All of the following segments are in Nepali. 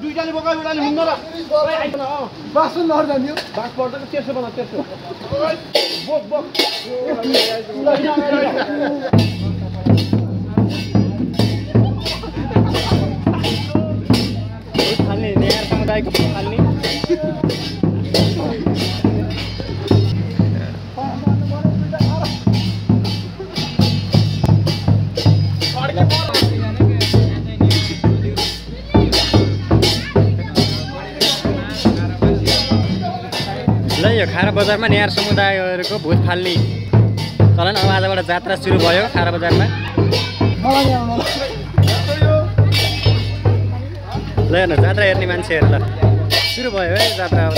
दुईटाले बोका एउटाले हुन्न र बासु नर्जाने हो बास पर्दैन तेर्सो बना तेर्सो बोक बोक फाल्ने नेहार समुदायको फाल्ने ल यो खारा बजारमा नेहार समुदायहरूको भूत फाल्ने चलन अब आजबाट जात्रा सुरु भयो खारा बजारमा ल हेर्नु जात्रा हेर्ने मान्छेहरू ल। सुरु भयो है जात्रा अब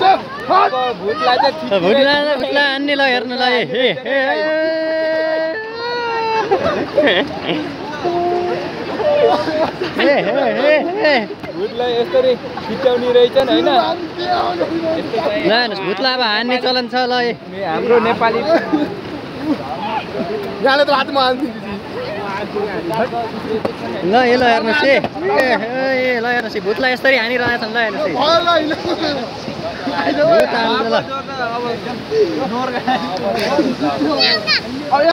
चाहिँ भुटला भुटला अन्य ल हेर्नु ल ए हे हे हे हे हे हे भूतलाई यसरी खिच्याउने रहेछन् होइन ल हेर्नुहोस् भुतला अब हान्ने चलन छ ल ए हाम्रो नेपाली यहाँले त हातमा हाल्थ्यो ल ए ल हेर्नुहोस् ए ए ल हेर्नुहोस् ए भुतलाई यसरी हानिरहेछन् ल हेर्नुहोस्